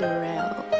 Durrell.